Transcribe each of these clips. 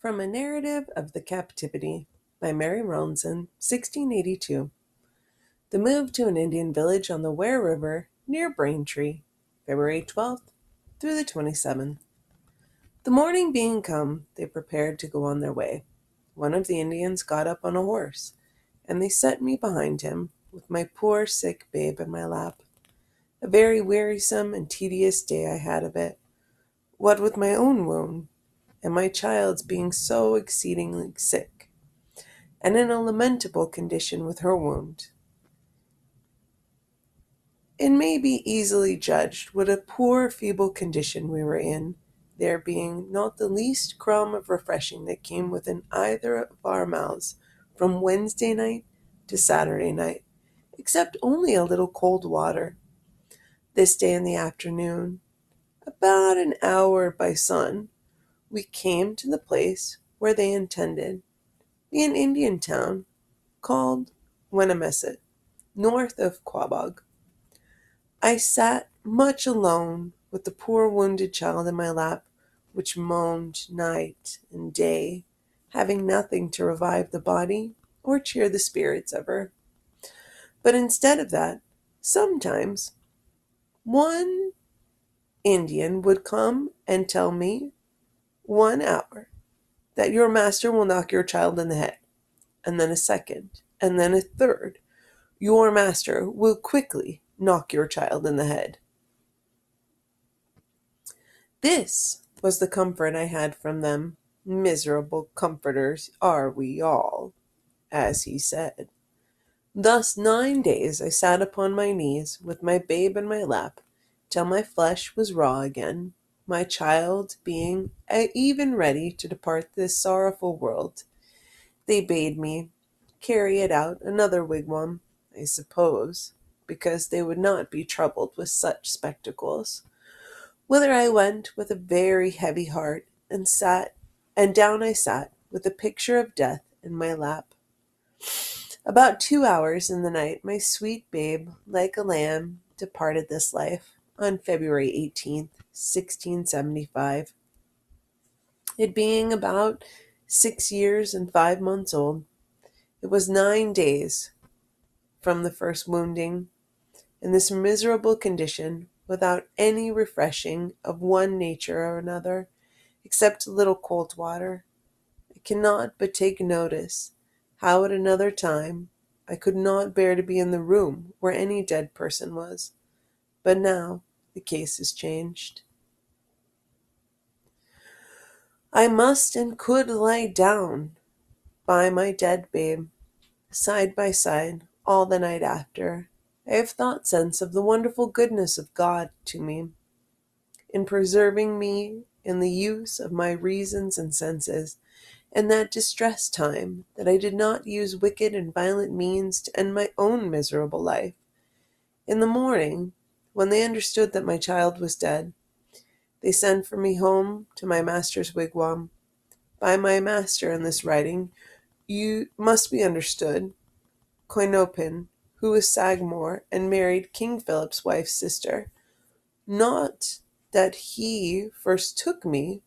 From a Narrative of the Captivity by Mary Rowlandson, 1682. The move to an Indian village on the Ware River near Braintree, February 12th through the 27th. The morning being come, they prepared to go on their way. One of the Indians got up on a horse, and they set me behind him, with my poor sick babe in my lap. A very wearisome and tedious day I had of it, what with my own wound, and my child's being so exceedingly sick, and in a lamentable condition with her wound. It may be easily judged what a poor feeble condition we were in, there being not the least crumb of refreshing that came within either of our mouths from Wednesday night to Saturday night, except only a little cold water. This day in the afternoon, about an hour by sun, we came to the place where they intended be an Indian town called Wenimesset, north of Quabaug. I sat much alone with the poor wounded child in my lap, which moaned night and day, having nothing to revive the body or cheer the spirits of her. But instead of that, sometimes one Indian would come and tell me one hour that your master will knock your child in the head, and then a second, and then a third. Your master will quickly knock your child in the head. This was the comfort I had from them. Miserable comforters are we all, as he said. Thus nine days I sat upon my knees with my babe in my lap, till my flesh was raw again, my child being eh, even ready to depart this sorrowful world. They bade me carry it out another wigwam, I suppose, because they would not be troubled with such spectacles. Whither I went with a very heavy heart, and sat, and down I sat, with a picture of death in my lap. About two hours in the night, my sweet babe, like a lamb, departed this life on February 18th, 1675. It being about six years and five months old, it was nine days from the first wounding, in this miserable condition, without any refreshing of one nature or another, except a little cold water. I cannot but take notice how at another time I could not bear to be in the room where any dead person was, but now the case is changed. I must and could lie down by my dead babe, side by side, all the night after. I have thought since of the wonderful goodness of God to me in preserving me in the use of my reasons and senses, in that distressed time that I did not use wicked and violent means to end my own miserable life. In the morning, when they understood that my child was dead, they send for me home to my master's wigwam. By my master in this writing, you must be understood Quinnapin, who was Sagamore and married King Philip's wife's sister. Not that he first took me,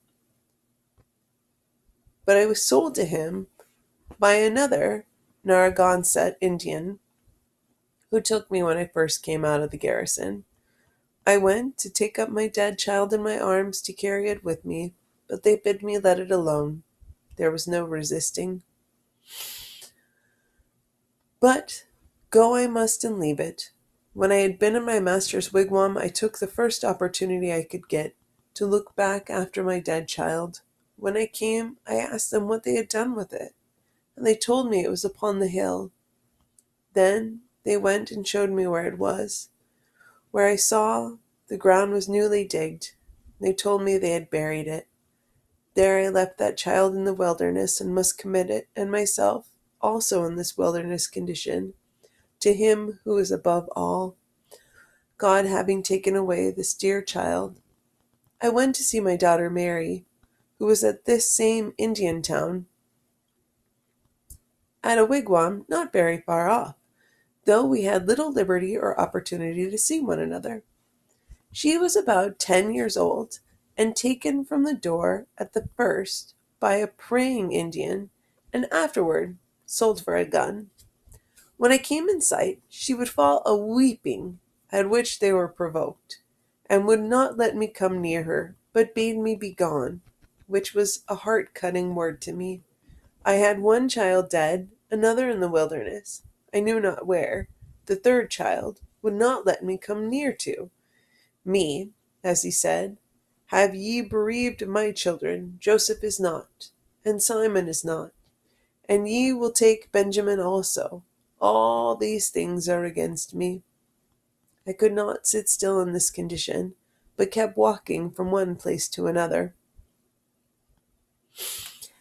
but I was sold to him by another Narragansett Indian who took me when I first came out of the garrison. I went to take up my dead child in my arms to carry it with me, but they bid me let it alone. There was no resisting. But go I must and leave it. When I had been in my master's wigwam, I took the first opportunity I could get to look back after my dead child. When I came, I asked them what they had done with it, and they told me it was upon the hill. Then they went and showed me where it was where I saw the ground was newly digged. They told me they had buried it. There I left that child in the wilderness and must commit it, and myself also in this wilderness condition, to Him who is above all. God having taken away this dear child, I went to see my daughter Mary, who was at this same Indian town, at a wigwam not very far off though we had little liberty or opportunity to see one another. She was about ten years old, and taken from the door at the first by a praying Indian and afterward sold for a gun. When I came in sight, she would fall a weeping, at which they were provoked, and would not let me come near her, but bade me be gone, which was a heart cutting word to me. I had one child dead, another in the wilderness, I knew not where. The third child would not let me come near to. Me, as he said, have ye bereaved my children? Joseph is not, and Simon is not, and ye will take Benjamin also. All these things are against me. I could not sit still in this condition, but kept walking from one place to another.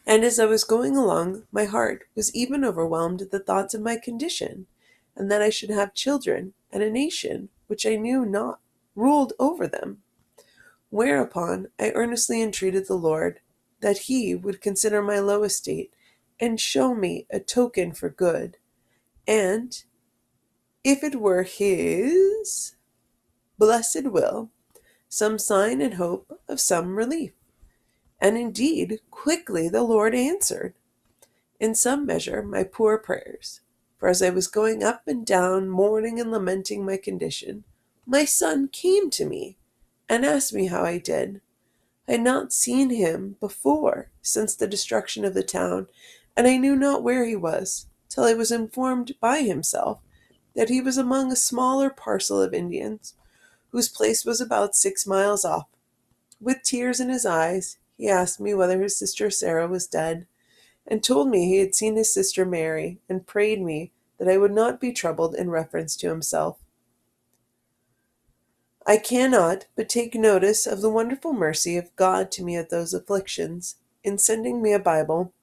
And as I was going along, my heart was even overwhelmed at the thoughts of my condition, and that I should have children, and a nation, which I knew not, ruled over them. Whereupon I earnestly entreated the Lord that he would consider my low estate and show me a token for good, and, if it were his blessed will, some sign and hope of some relief. And indeed, quickly the Lord answered, in some measure, my poor prayers. For as I was going up and down, mourning and lamenting my condition, my son came to me and asked me how I did. I had not seen him before since the destruction of the town, and I knew not where he was, till I was informed by himself that he was among a smaller parcel of Indians, whose place was about six miles off. With tears in his eyes, he asked me whether his sister Sarah was dead, and told me he had seen his sister Mary, and prayed me that I would not be troubled in reference to himself. I cannot but take notice of the wonderful mercy of God to me at those afflictions, in sending me a Bible.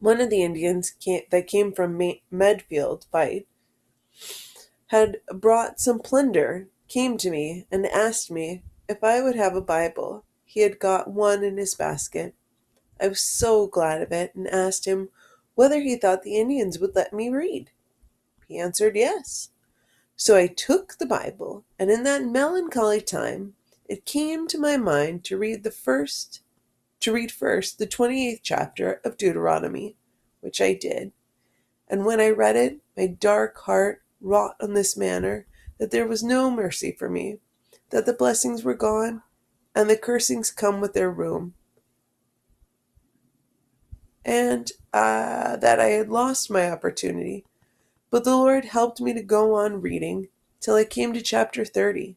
One of the Indians came, that came from Medfield fight had brought some plunder, came to me, and asked me if I would have a Bible. He had got one in his basket. I was so glad of it, and asked him whether he thought the Indians would let me read. He answered yes. So I took the Bible, and in that melancholy time it came to my mind to read the first to read first the 28th chapter of Deuteronomy, which I did. And when I read it, my dark heart wrought on this manner that there was no mercy for me, that the blessings were gone, and the cursings come with their room, and uh, that I had lost my opportunity but the Lord helped me to go on reading till I came to chapter 30,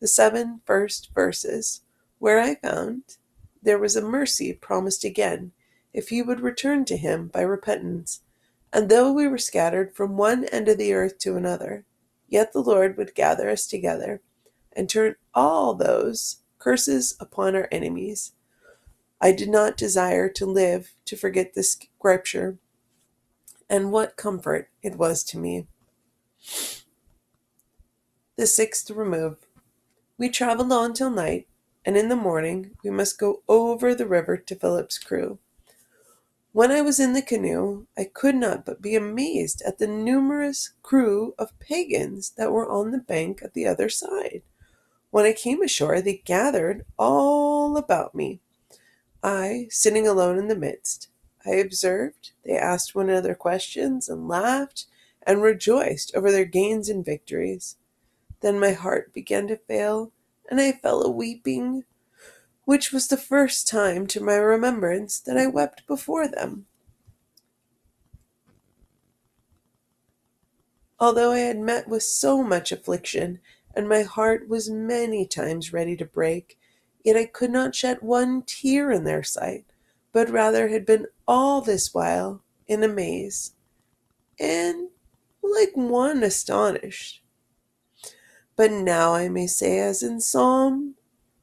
the seven first verses, where I found there was a mercy promised again if he would return to him by repentance. And though we were scattered from one end of the earth to another, yet the Lord would gather us together and turn all those curses upon our enemies. I did not desire to live to forget this scripture, and what comfort it was to me. The sixth remove. We traveled on till night, and in the morning we must go over the river to Philip's crew. When I was in the canoe, I could not but be amazed at the numerous crew of pagans that were on the bank at the other side. When I came ashore, they gathered all about me, I sitting alone in the midst. I observed they asked one another questions and laughed and rejoiced over their gains and victories. Then my heart began to fail, and I fell a weeping, which was the first time to my remembrance that I wept before them. Although I had met with so much affliction, and my heart was many times ready to break, yet I could not shed one tear in their sight but rather had been all this while in a maze, and like one astonished. But now I may say, as in Psalm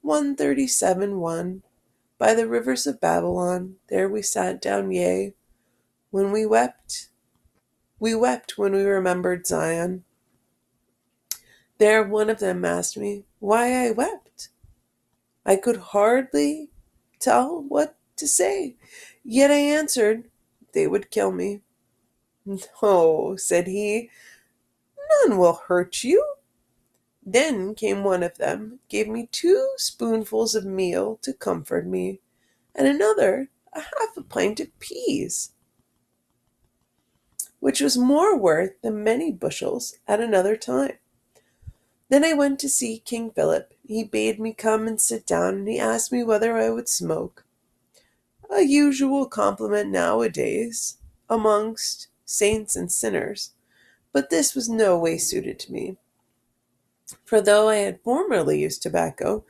137 1, by the rivers of Babylon, there we sat down, yea, when we wept, we wept when we remembered Zion. There one of them asked me why I wept. I could hardly tell what to say. Yet I answered, They would kill me. No, said he, none will hurt you. Then came one of them, gave me two spoonfuls of meal to comfort me, and another a half a pint of peas, which was more worth than many bushels at another time. Then I went to see King Philip. He bade me come and sit down, and he asked me whether I would smoke. A usual compliment nowadays amongst saints and sinners, but this was no way suited to me. For though I had formerly used tobacco,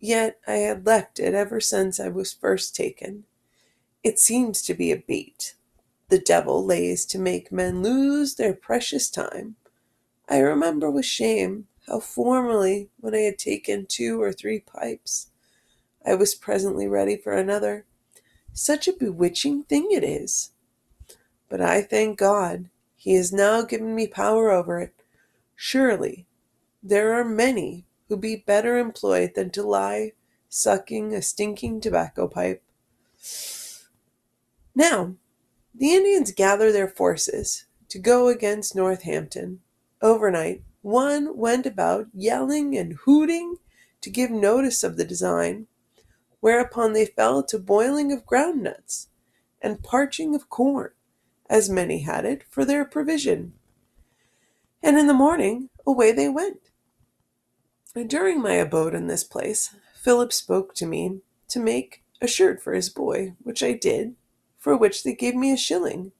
yet I had left it ever since I was first taken. It seems to be a bait. The devil lays to make men lose their precious time. I remember with shame how formerly, when I had taken two or three pipes, I was presently ready for another. Such a bewitching thing it is. But I thank God he has now given me power over it. Surely there are many who be better employed than to lie sucking a stinking tobacco pipe. Now, the Indians gather their forces to go against Northampton. Overnight, one went about yelling and hooting to give notice of the design, whereupon they fell to boiling of ground nuts and parching of corn, as many had it, for their provision. And in the morning away they went. During my abode in this place, Philip spoke to me to make a shirt for his boy, which I did, for which they gave me a shilling.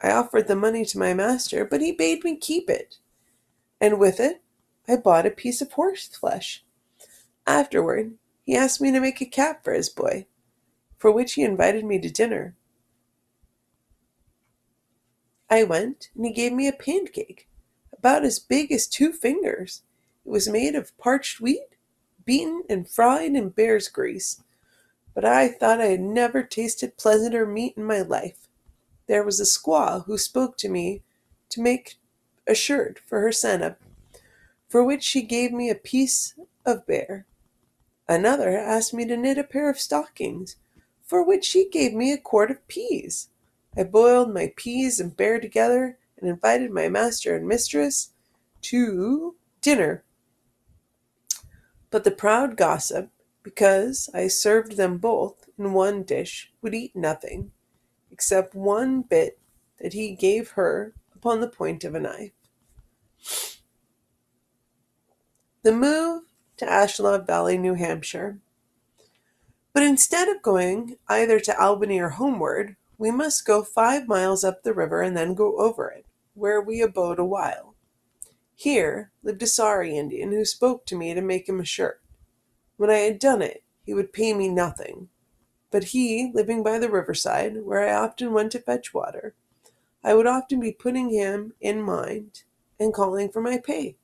I offered the money to my master, but he bade me keep it, and with it I bought a piece of horse flesh. Afterward, he asked me to make a cap for his boy, for which he invited me to dinner. I went, and he gave me a pancake, about as big as two fingers. It was made of parched wheat, beaten and fried in bear's grease. But I thought I had never tasted pleasanter meat in my life. There was a squaw who spoke to me to make a shirt for her sannup, for which she gave me a piece of bear. Another asked me to knit a pair of stockings, for which she gave me a quart of peas. I boiled my peas and bear together and invited my master and mistress to dinner but the proud gossip, because I served them both in one dish, would eat nothing, except one bit that he gave her upon the point of a knife. The move to Ashuelot Valley, New Hampshire. But instead of going either to Albany or homeward, we must go five miles up the river and then go over it, where we abode a while. Here lived a sorry Indian who spoke to me to make him a shirt. When I had done it, he would pay me nothing. But he, living by the riverside, where I often went to fetch water, I would often be putting him in mind and calling for my pay.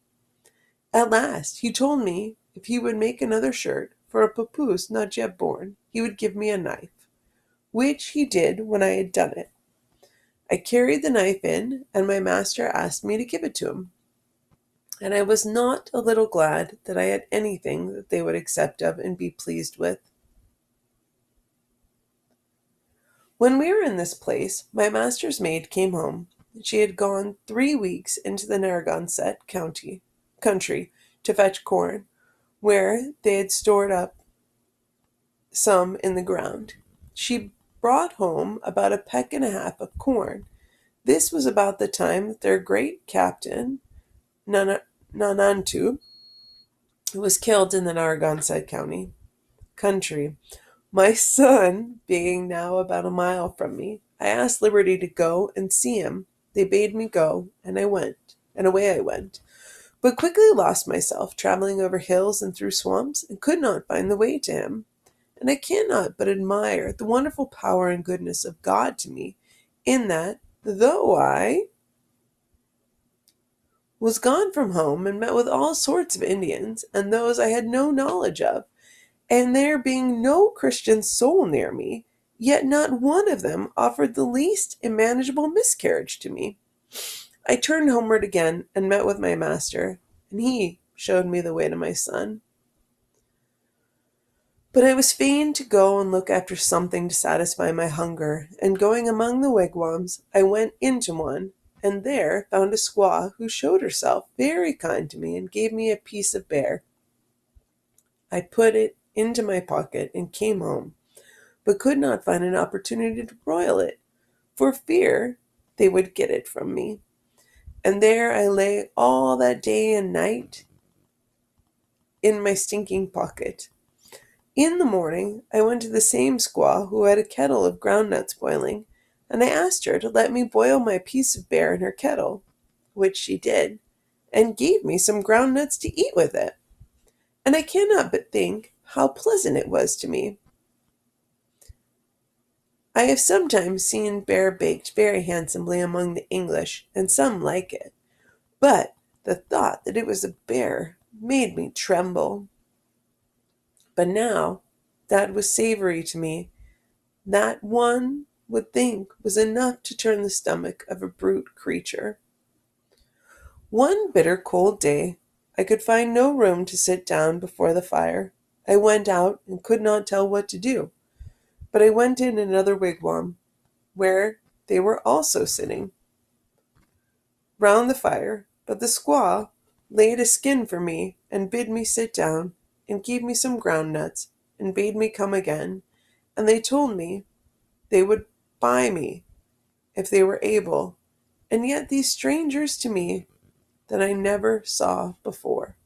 At last he told me if he would make another shirt for a papoose not yet born, he would give me a knife, which he did when I had done it. I carried the knife in, and my master asked me to give it to him and I was not a little glad that I had anything that they would accept of and be pleased with. When we were in this place, my master's maid came home. She had gone three weeks into the Narragansett county country to fetch corn, where they had stored up some in the ground. She brought home about a peck and a half of corn. This was about the time that their great captain, Naananto, was killed in the Narragansett County country. My son being now about a mile from me, I asked Liberty to go and see him. They bade me go, and I went, and away I went, but quickly lost myself, traveling over hills and through swamps, and could not find the way to him. And I cannot but admire the wonderful power and goodness of God to me, in that, though I was gone from home and met with all sorts of Indians and those I had no knowledge of, and there being no Christian soul near me, yet not one of them offered the least immanageable miscarriage to me. I turned homeward again and met with my master, and he showed me the way to my son. But I was fain to go and look after something to satisfy my hunger, and going among the wigwams, I went into one and there found a squaw who showed herself very kind to me and gave me a piece of bear. I put it into my pocket and came home. But could not find an opportunity to broil it, for fear they would get it from me. And there I lay all that day and night in my stinking pocket. In the morning, I went to the same squaw who had a kettle of groundnuts boiling, and I asked her to let me boil my piece of bear in her kettle, which she did, and gave me some groundnuts to eat with it. And I cannot but think how pleasant it was to me. I have sometimes seen bear baked very handsomely among the English, and some like it, but the thought that it was a bear made me tremble. But now that was savory to me, that one would think was enough to turn the stomach of a brute creature. One bitter cold day, I could find no room to sit down before the fire. I went out and could not tell what to do, but I went in another wigwam, where they were also sitting round the fire, but the squaw laid a skin for me and bid me sit down and gave me some ground nuts and bade me come again, and they told me they would buy me if they were able, and yet these strangers to me that I never saw before.